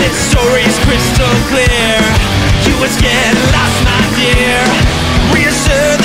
this story's crystal clear. You were scared, lost my dear. Reassure